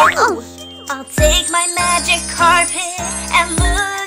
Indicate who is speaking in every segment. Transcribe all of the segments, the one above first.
Speaker 1: Oh.
Speaker 2: I'll take my magic carpet and look.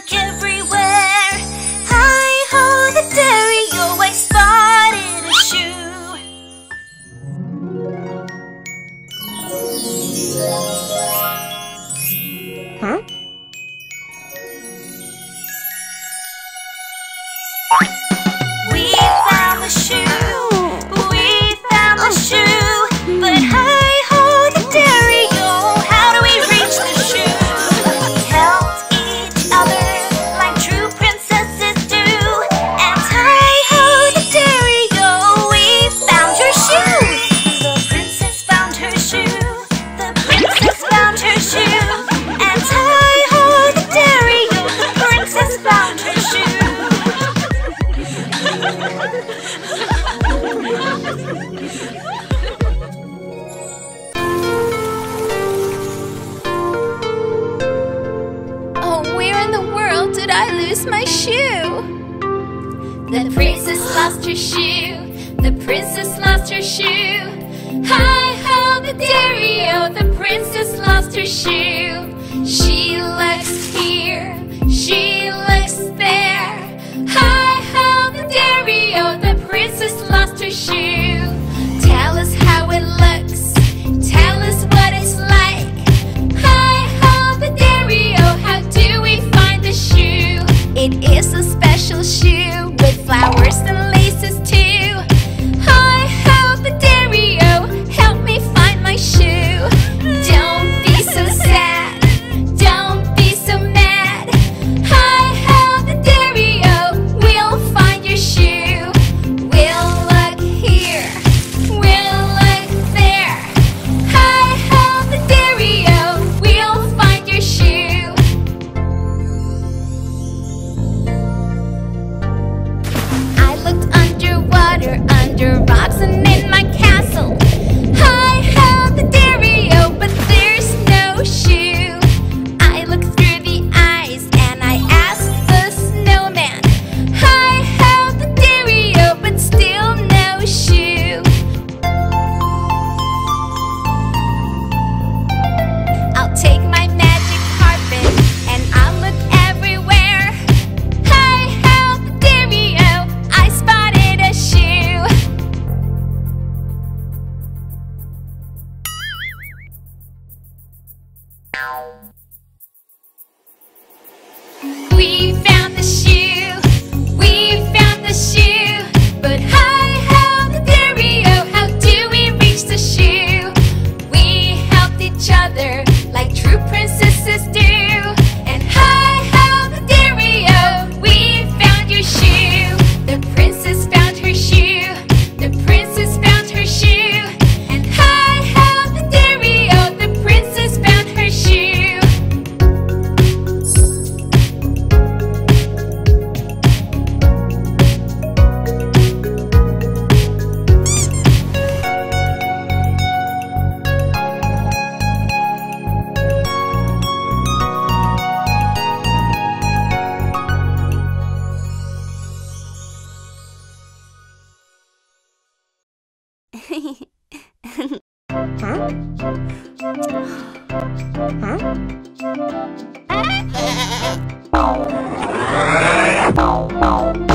Speaker 2: her shoe. The princess
Speaker 3: lost her shoe. Hi ho, the dairy the princess lost her shoe. She looks here, she looks there. Hi ho, the dairy the princess lost her shoe. Tell us how it looks. Tell us what it's like. Hi ho, the dairy oh, how do we find the shoe? It
Speaker 4: is a special shoe with flowers and 啊
Speaker 2: 啊。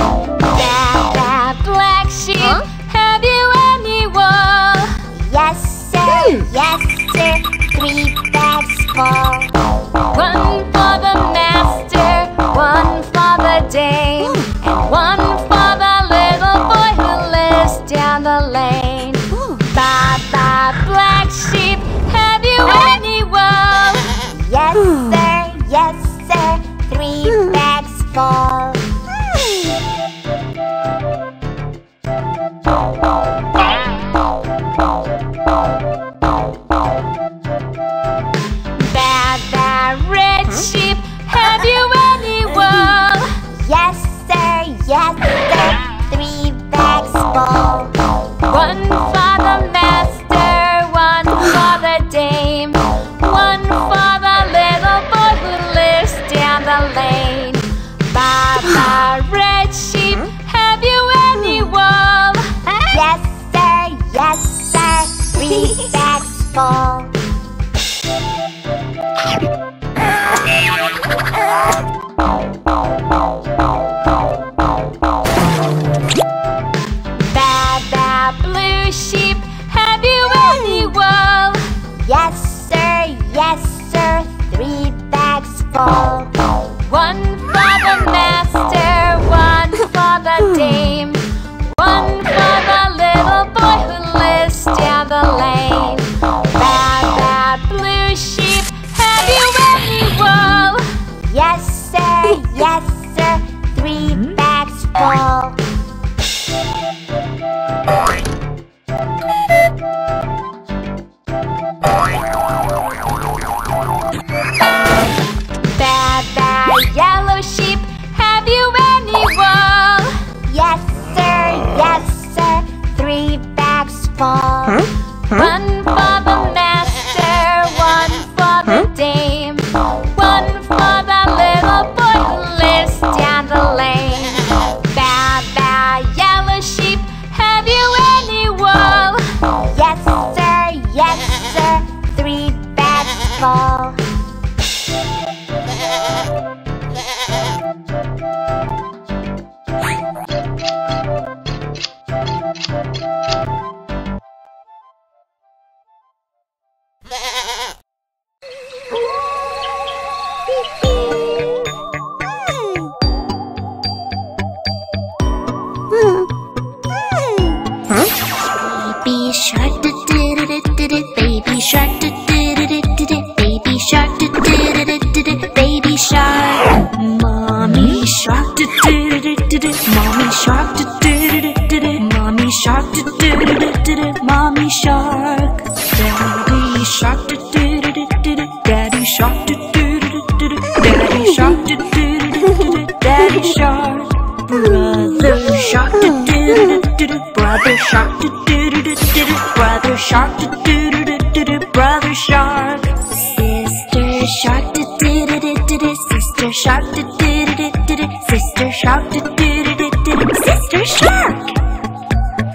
Speaker 2: shark, do do do do Sister shark, do do do do Sister shark!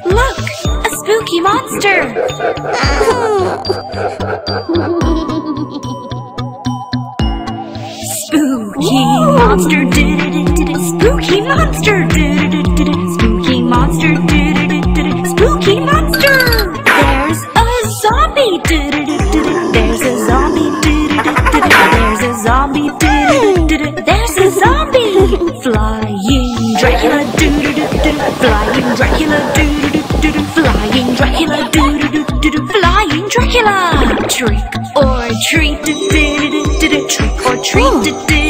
Speaker 2: Look, a spooky monster! Spooky monster, did it, did it, spooky monster, did it. trick or treat, trick or treat.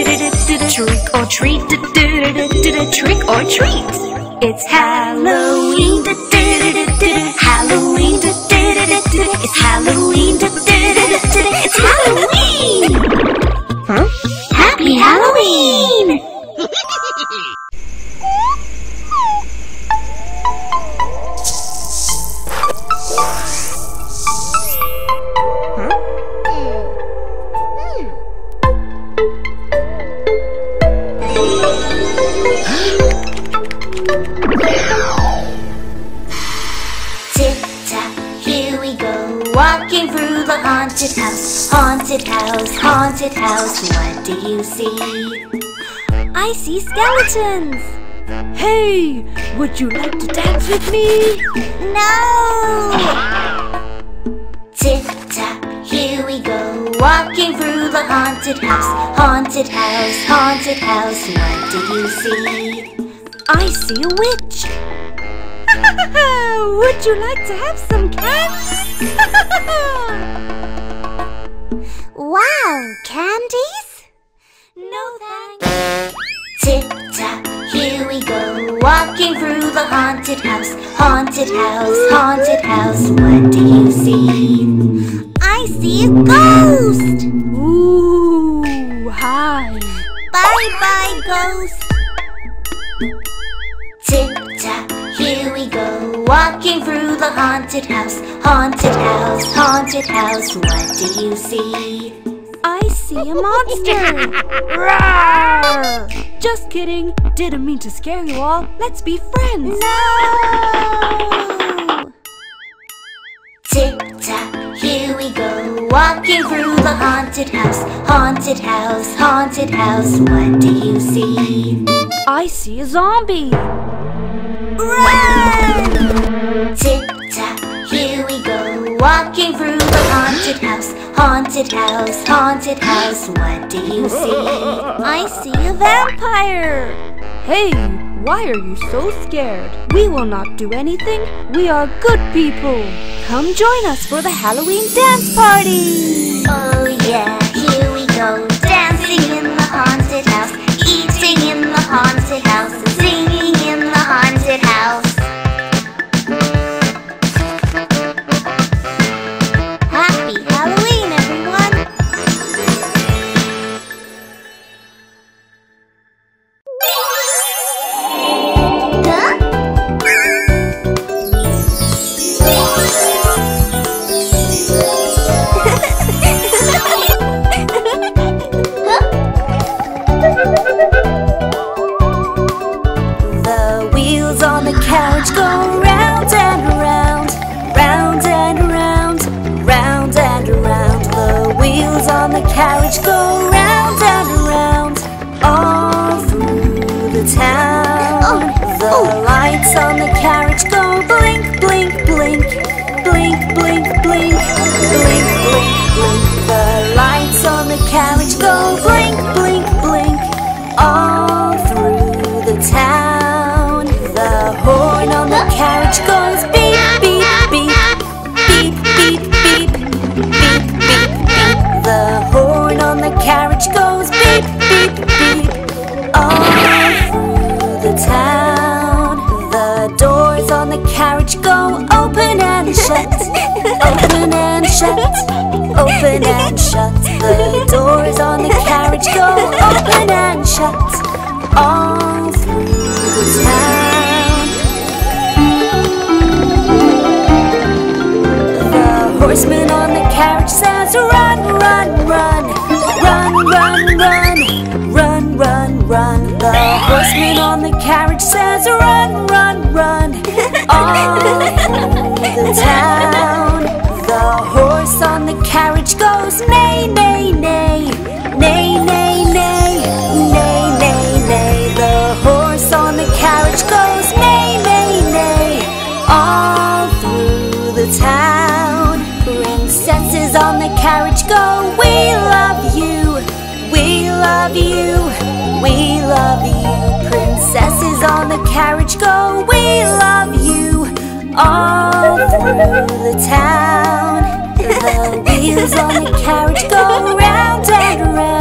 Speaker 4: skeletons! Hey, would you like to dance with me?
Speaker 2: No! Tip-tap, here we go Walking through the haunted house Haunted house, haunted house What did you see?
Speaker 4: I see a witch! would you like to have some candy?
Speaker 2: wow, candies?
Speaker 4: No thanks
Speaker 2: here we go. Walking through the haunted house, haunted house, haunted house. What do you see? I see a ghost!
Speaker 4: Ooh, hi.
Speaker 2: Bye bye, ghost. Tip tap, here we go. Walking through the haunted house, haunted house, haunted house. What do you see?
Speaker 4: I see a monster! Just kidding. Didn't mean to scare you all. Let's be friends.
Speaker 2: No! Tick tock, here we go.
Speaker 5: Walking through the haunted house. Haunted house, haunted house. What do you see?
Speaker 2: I see a zombie.
Speaker 5: Run! Tick walking through the haunted house, haunted house, haunted house. What do you see?
Speaker 2: I see a vampire. Hey, why are you so scared? We will not do anything. We are good people. Come join us for the Halloween dance party.
Speaker 5: Oh yeah, here we go. Dancing in the haunted house, eating in the haunted house, singing.
Speaker 2: run, run, run all the time. princesses on the carriage go. We love you all through the town. The wheels on the carriage go round and round.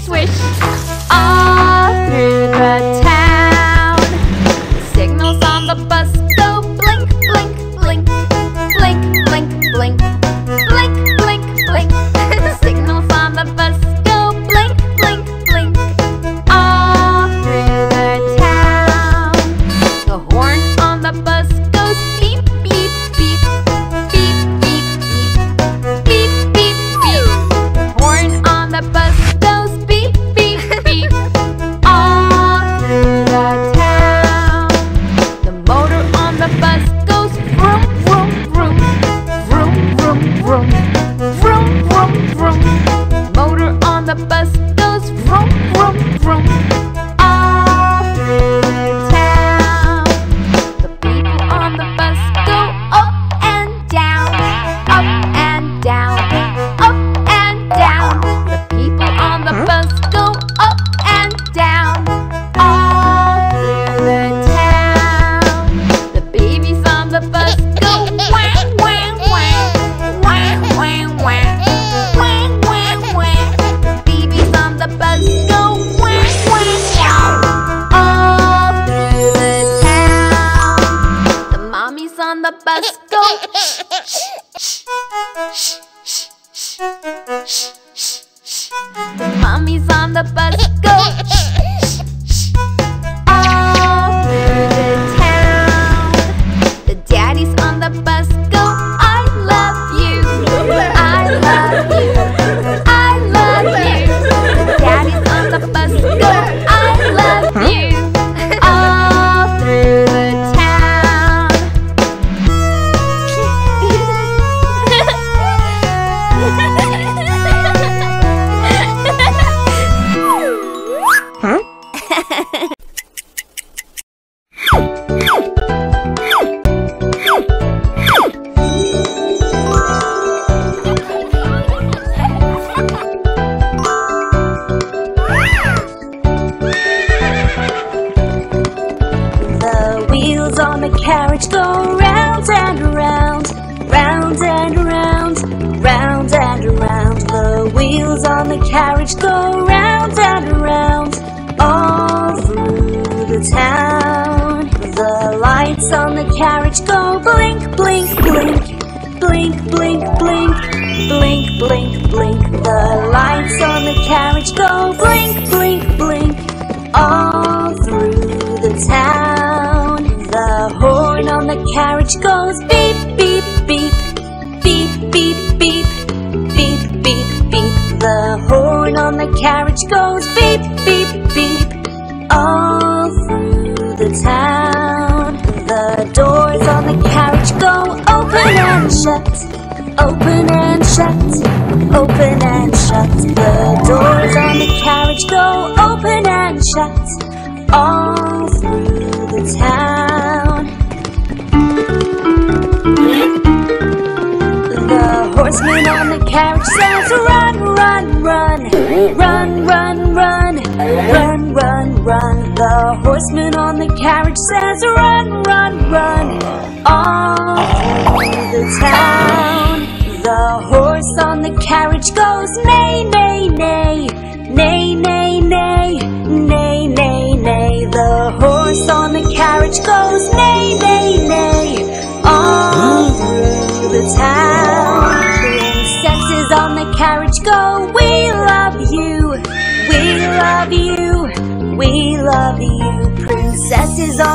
Speaker 3: Swish,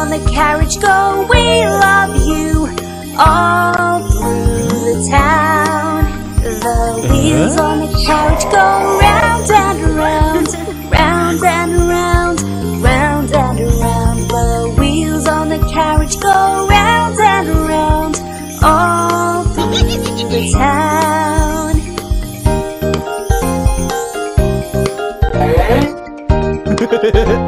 Speaker 3: on the carriage go. We love you all through the town. The wheels uh-huh. on the carriage go round and round, round and round, round and round. The wheels on the carriage go round and round all through the town. Hehehehe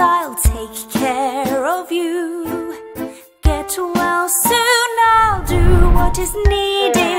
Speaker 3: I'll take care of you. Get well soon, I'll do what is needed.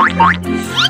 Speaker 2: Oink, oink,
Speaker 5: oink.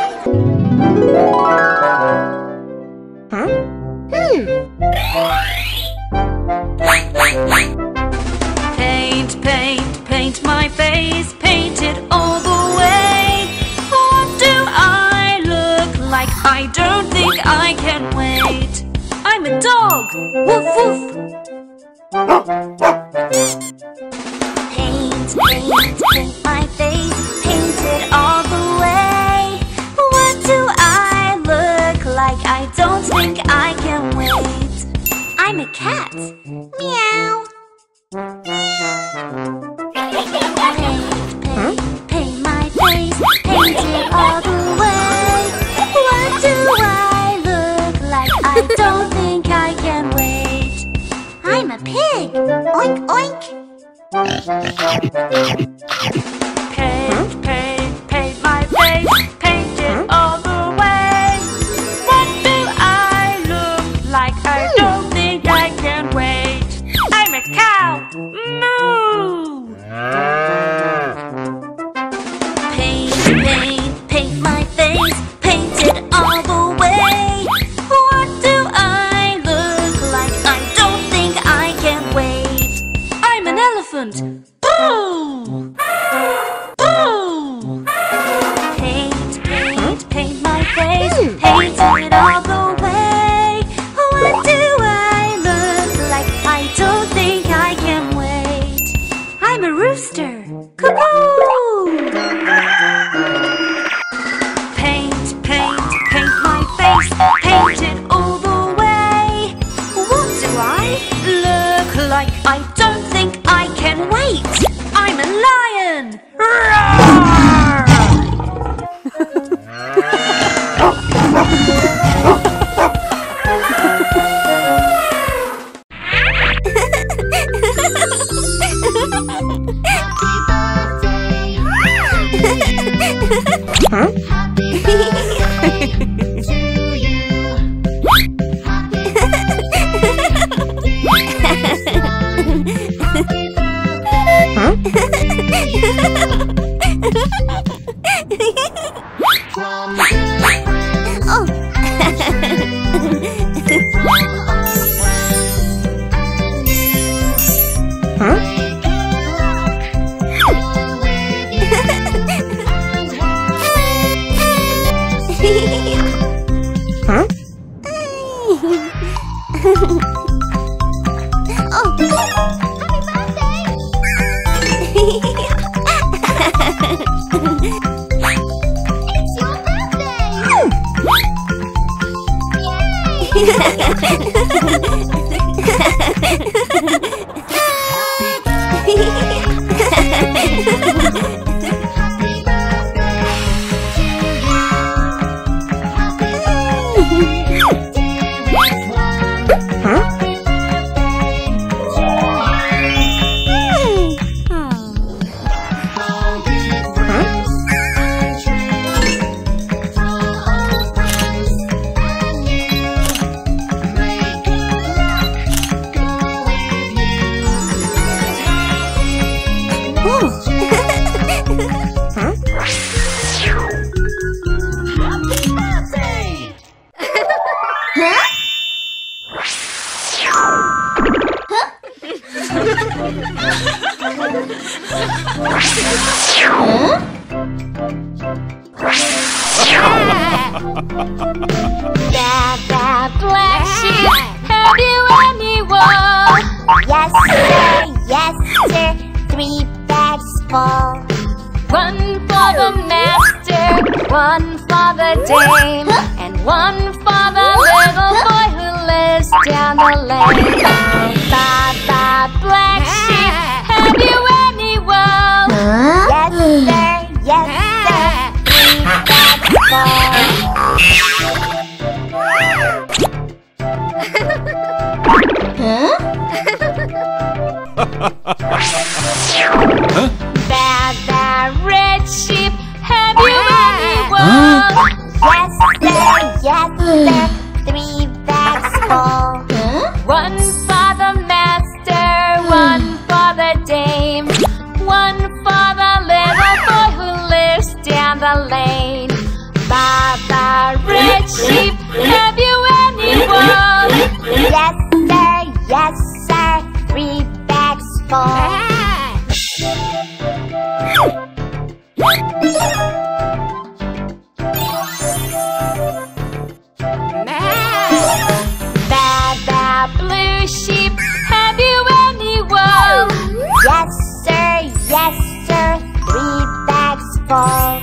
Speaker 5: ball.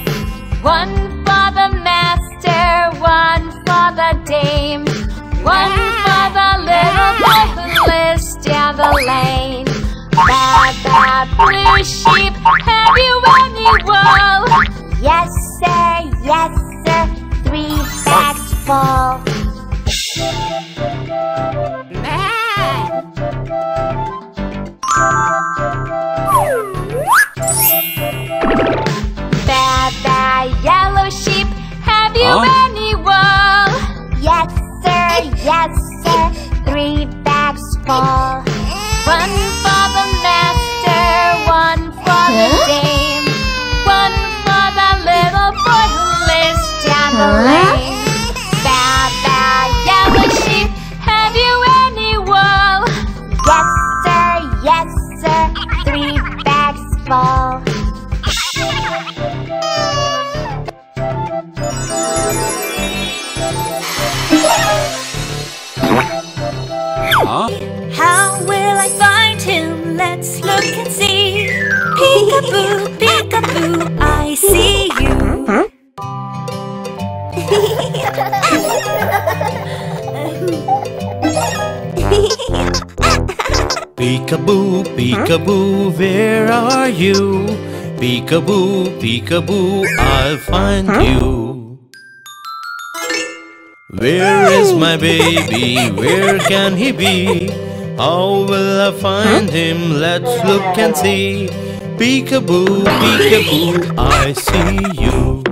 Speaker 3: One for the master, one for the dame, one for the little boy who lives down the lane. Bad, bad blue sheep, have you any wool?
Speaker 5: Yes, sir, yes, sir, three bags full.
Speaker 3: Man. to any wall.
Speaker 5: Yes, sir. Yes, sir. Three bags full.
Speaker 2: let's look and see. Peekaboo, peekaboo, I see you.
Speaker 6: peekaboo, peekaboo, where are you? Peekaboo, peekaboo, I'll find you. Where is my baby? Where can he be? How will I find him? Let's look and see. Peekaboo, peekaboo, I see you.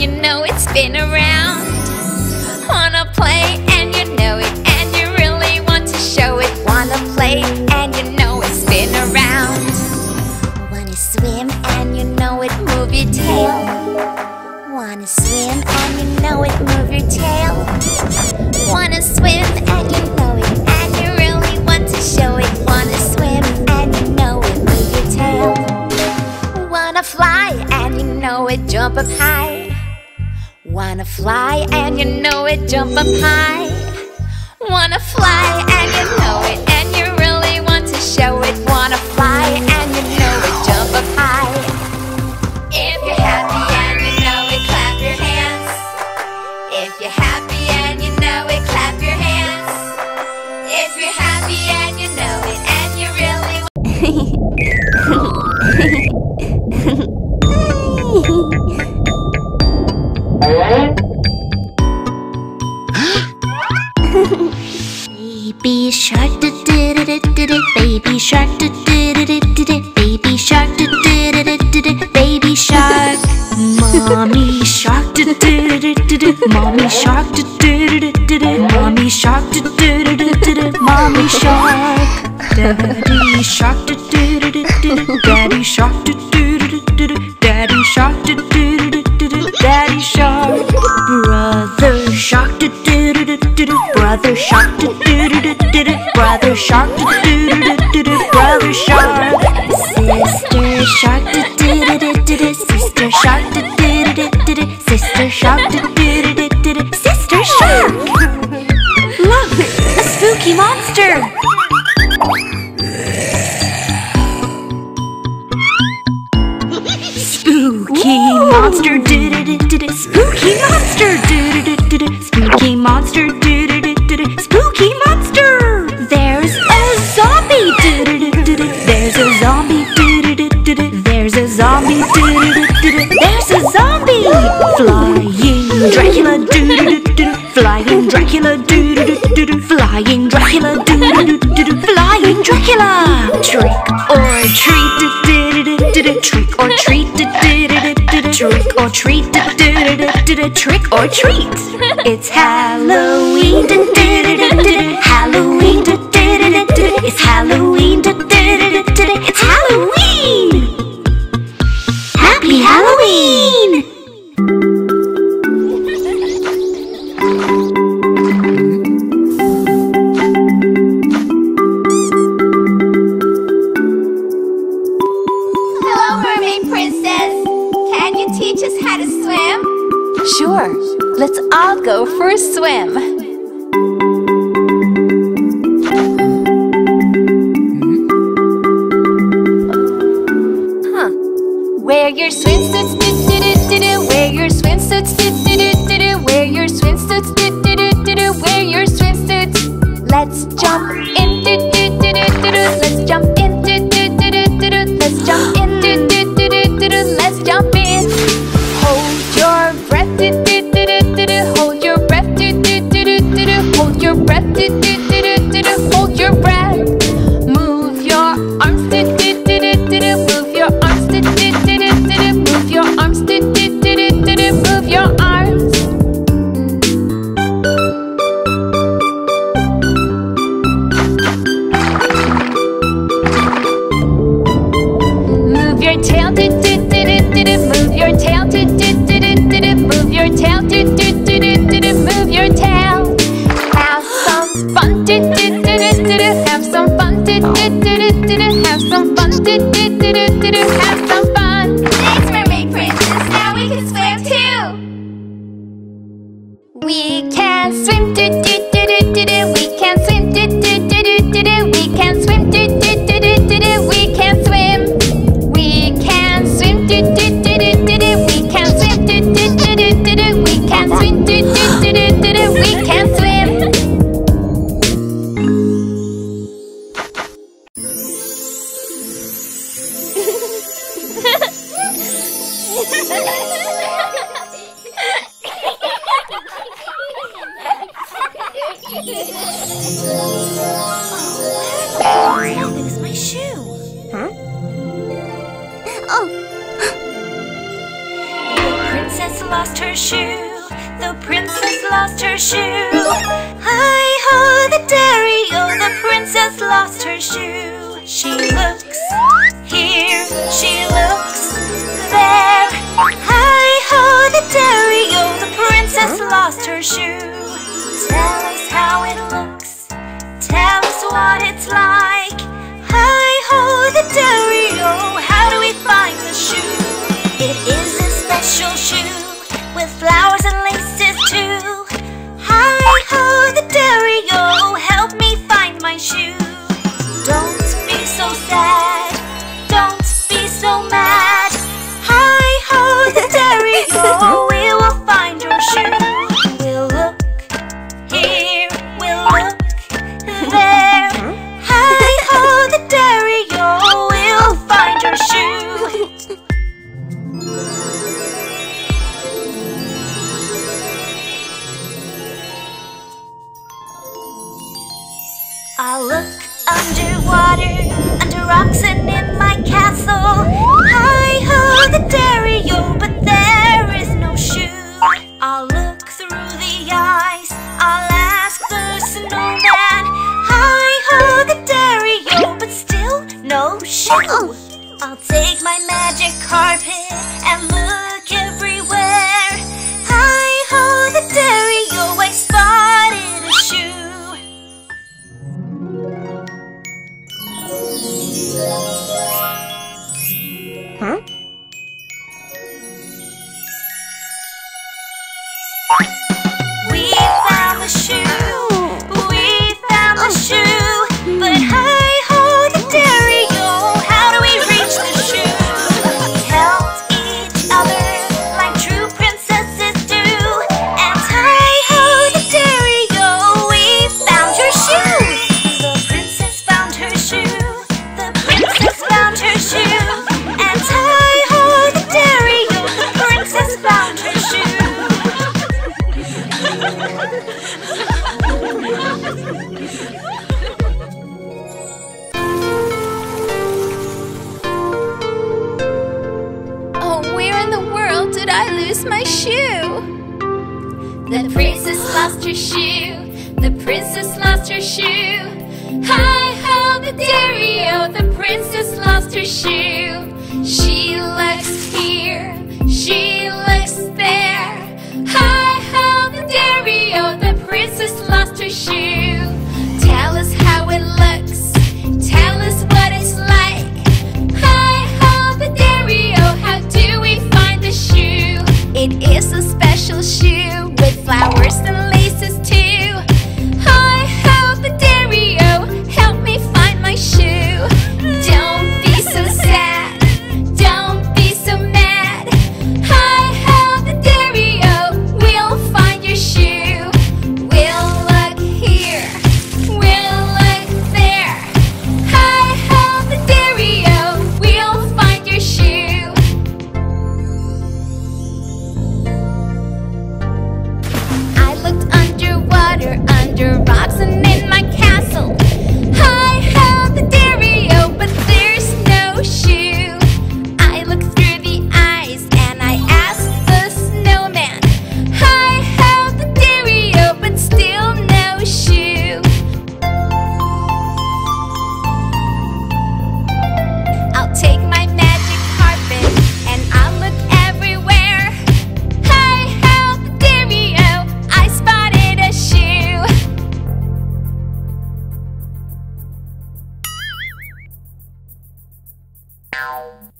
Speaker 2: you
Speaker 3: know it's been around. Wanna play and you know it and you really want to show it. Wanna play and you know it's been around. Wanna swim and you know it, move your tail. Wanna swim and you know it, move your tail. Wanna swim and you know it and you really want to show it. Wanna swim and you know it, move your tail. Wanna fly and you know it, jump up high. Wanna fly and you know it, jump up high. Wanna fly and you know it.
Speaker 2: Mommy shark, do do do do do. Mommy shark, do do do do do do. Mommy shark. Daddy shark, do do do do do. Daddy shark, do do do do do. Daddy shark, do do do do. Daddy shark. Brother shark, do do do do do. Brother shark, do do do do do. Brother shark, do do do do. Cookie Monster! Spooky monster, did it, did it, spooky monster, did it, did it, spooky monster, did it, did it, spooky monster. There's a zombie, did it, did it, there's a zombie, did it, did it, there's a zombie, did it, did it, there's a zombie. Fly Flying Dracula, doo doo doo doo. Flying Dracula, doo doo doo doo. Flying Dracula, doo doo doo doo. Flying Dracula. Trick or treat, doo doo doo doo. Trick or treat, doo doo doo doo. Trick or treat, doo doo
Speaker 3: doo doo. Trick or treat. It's Halloween, doo doo doo doo. Let's all go for a swim.
Speaker 2: special shoe with flowers and laces too. Hi ho, the dairy, help me find my shoe. Don't be so sad. Oh, I'll take my magic carpet. oh, where in the
Speaker 3: world did I lose my shoe? The princess lost her shoe. The princess lost her shoe. Hi ho, the dairy. The princess lost her shoe. She looks here. She stereo, the princess lost her shoe. Tell us how it looks, tell us what it's like. Hi ho, the stereo, how do we find the shoe? It is a special shoe with flowers and
Speaker 2: Tchau.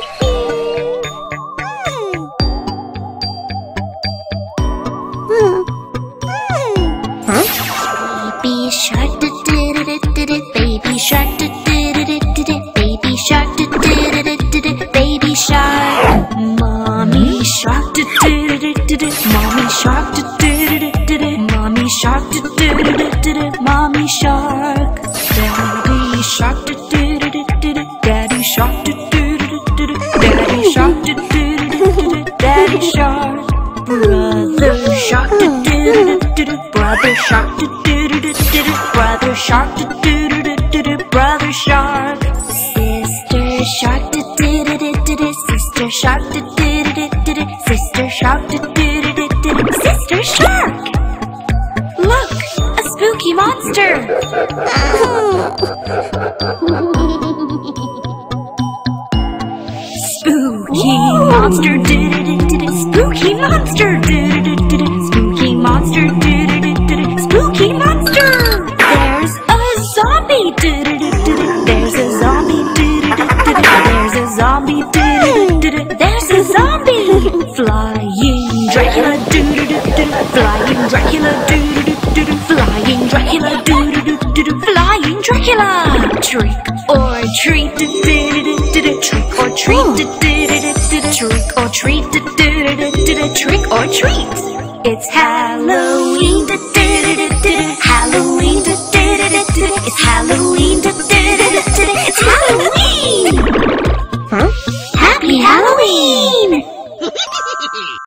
Speaker 2: Woo! It's